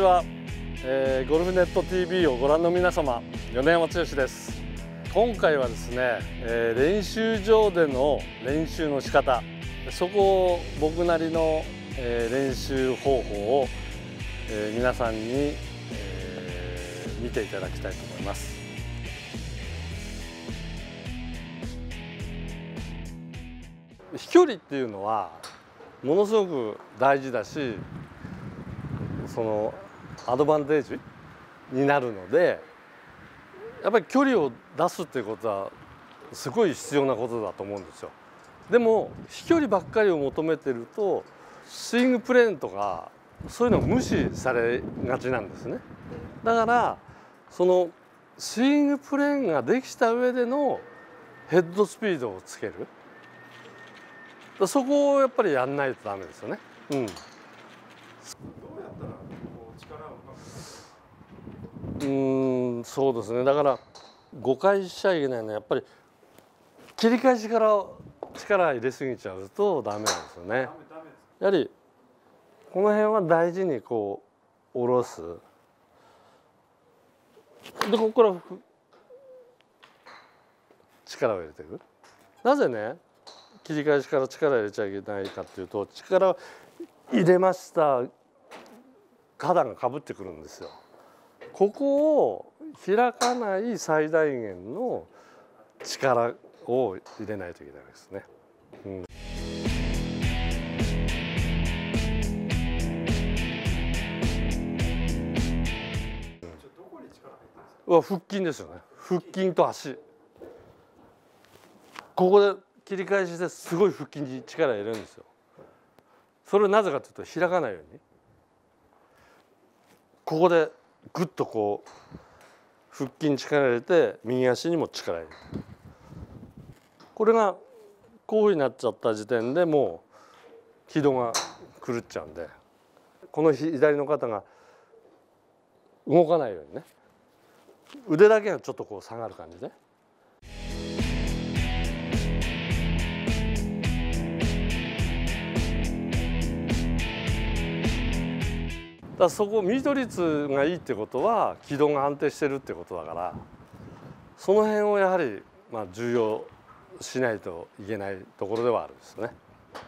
ちは、えー、ゴルフネット TV をご覧の皆様米山剛です。今回はですね、えー、練習場での練習の仕方そこを僕なりの、えー、練習方法を、えー、皆さんに、えー、見ていただきたいと思います。飛距離っていうのはものすごく大事だしそのアドバンテージになるのでやっぱり距離を出すっていうことはすごい必要なことだと思うんですよ。でも飛距離ばっかりを求めてるとスイングプレーンとかそういうのを無視されがちなんですね。だからそのスイングプレーンができた上でのヘッドスピードをつけるそこをやっぱりやんないとダメですよね。うんうんそうですねだから誤解しちゃいけないのはやっぱり切り返しから力入れすぎちゃうとダメなんですよね。やはりこの辺は大事にこう下ろす。でここから力を入れていく。なぜね切り返しから力を入れちゃいけないかっていうと力を入れました肌がかぶってくるんですよ。ここを開かない最大限の力を入れないといけないですね。うん。は腹筋ですよね。腹筋と足。ここで切り返しですごい腹筋に力入れるんですよ。それはなぜかというと開かないように。ここでぐっとこう腹筋力入れて右足にも力入れてこれがこうになっちゃった時点でもう軌道が狂っちゃうんでこの左の肩が動かないようにね腕だけがちょっとこう下がる感じで。だそこミート率がいいってことは軌道が安定してるってことだからその辺をやはりまあ重要しないといけないところではあるんですね。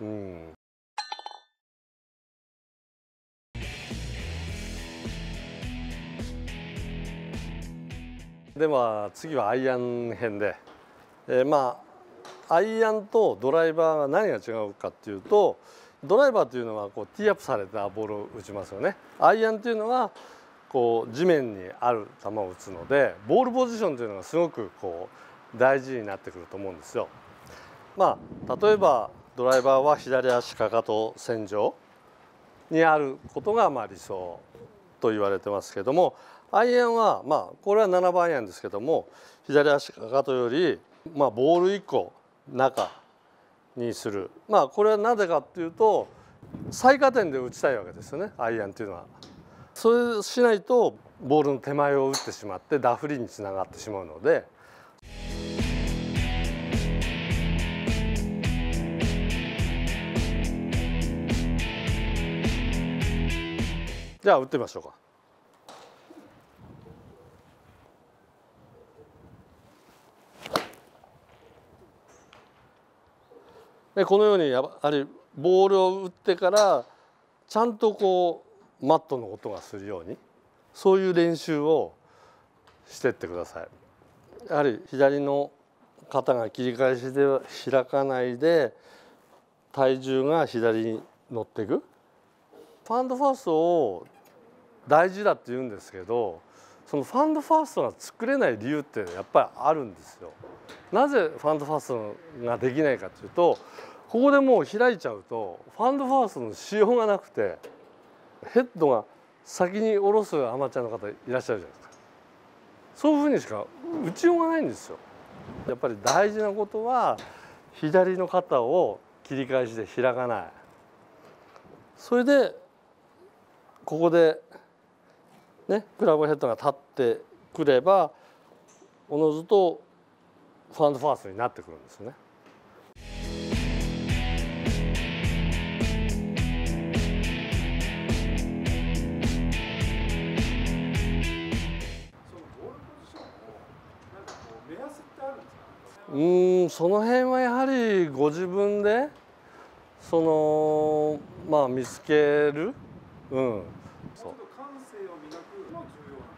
うんでは次はアイアン編で、えー、まあアイアンとドライバーが何が違うかっていうとドライバーというのはこうティーアップされたボールを打ちますよねアイアンというのはこう地面にある球を打つのでボールポジションというのがすごくこう大事になってくると思うんですよ。まあ例えばドライバーは左足かかと線上にあることがまあ理想と言われてますけどもアイアンはまあこれは7番アイアンですけども左足かかとよりまあボール1個中にするまあこれはなぜかっていうと最下点で打ちたいわけですよねアイアンっていうのは。それしないとボールの手前を打ってしまってダフリにつながってしまうので。じゃあ打ってみましょうか。でこのようにやはりボールを打ってからちゃんとこうマットの音がするようにそういう練習をしてってください。やはり左の肩が切り返しで開かないで体重が左に乗っていく。ファンドファーストを大事だって言うんですけどそのファンドファーストが作れない理由ってやっぱりあるんですよ。なぜファンドファーストができないかというとここでもう開いちゃうとファンドファーストのしようがなくてヘッドが先に下ろすアマチュアの方いらっしゃるじゃないですか。そういうふうにしか打ちようがないんですよ。やっぱり大事なことは左の肩を切り返しで開かない。それでここでねクラブヘッドが立ってくればおのずとファンドファーストになってくるんですね。うんその辺はやはりご自分でそのまあ見つける？うん。そう。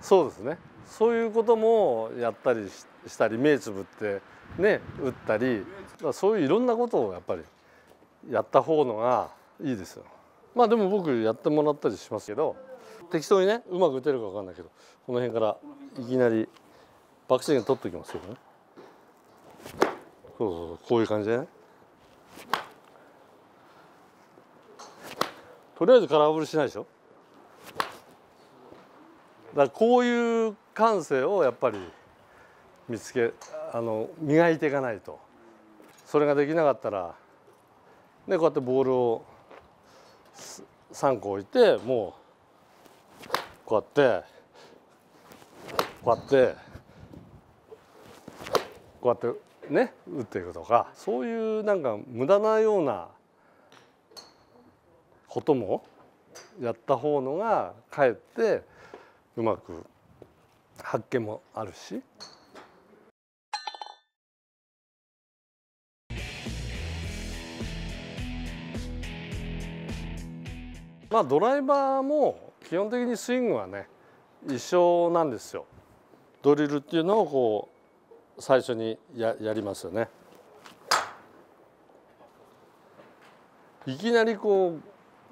そうですね。そういうこともやったりしたり目つぶってね打ったりそういういろんなことをやっぱりやった方のがいいですよ。まあでも僕やってもらったりしますけど適当にねうまく打てるか分かんないけどこの辺からいきなりバックスイング取っておきますけどね。そうそうそうこういう感じでね。とりあえず空振りしないでしょ？だからこういう感性をやっぱり見つけあの磨いていかないと。それができなかったらでこうやってボールを3個置いてもうこうやってこうやってこうやってね打っていくとかそういうなんか無駄なようなこともやった方のがかえってうまく発見もあるし。まあドライバーも基本的にスイングはね一緒なんですよ。ドリルっていうのをこう最初にややりますよね。いきなりこ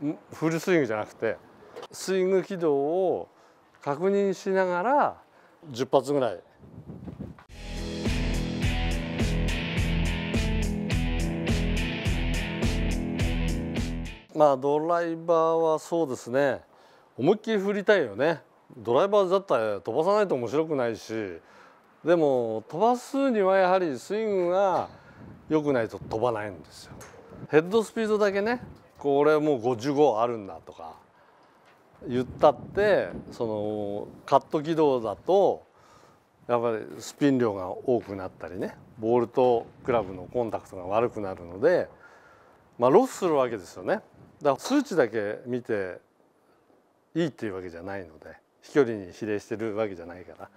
うフルスイングじゃなくてスイング軌道を確認しながら10発ぐらい。まあドライバーはそうですね。思いっきり振りたいよね。ドライバーだったら飛ばさないと面白くないしでも飛ばすにはやはりスイングが良くないと飛ばないんですよヘッドスピードだけねこれもう55あるんだとか言ったってそのカット軌道だとやっぱりスピン量が多くなったりねボールとクラブのコンタクトが悪くなるので、まあ、ロスするわけですよね。だから数値だけ見ていいっていうわけじゃないので飛距離に比例してるわけじゃないから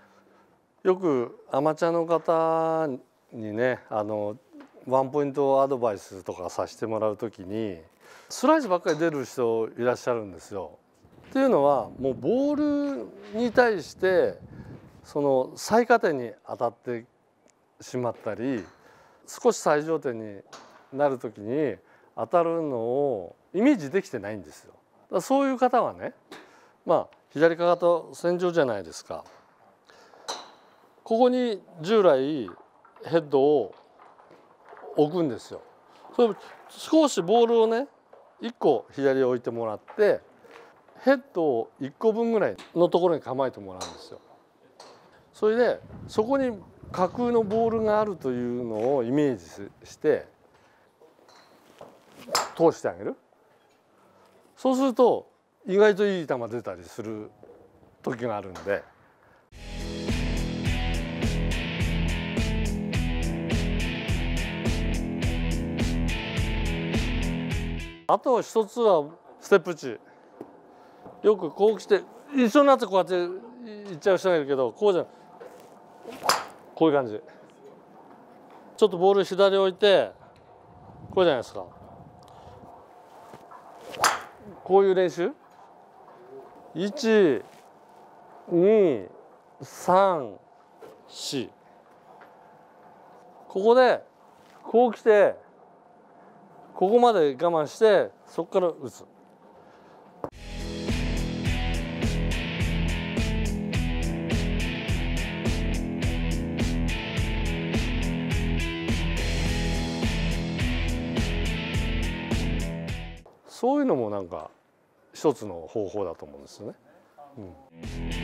よくアマチュアの方にねあのワンポイントアドバイスとかさせてもらう時にスライスばっかり出る人いらっしゃるんですよ。っていうのはもうボールに対してその最下点に当たってしまったり少し最上点になる時に当たるのをイメージできてないんですよ。そういう方はねまあ左かかと線上じゃないですか。ここに従来ヘッドを置くんですよ。それ少しボールをね1個左へ置いてもらってヘッドを1個分ぐらいのところに構えてもらうんですよ。それでそこに架空のボールがあるというのをイメージして通してあげるそうすると意外といい球出たりする時があるんで。あと一つはステップ値。よくこう来て一緒になってこうやっていっちゃう人がいるけどこうじゃこういう感じ。ちょっとボール左置いてこうじゃないですか。こういう練習？1 2 3 4ここでこう来てここまで我慢してそこから打つ。そういうのもなんか一つの方法だと思うんですよね。うん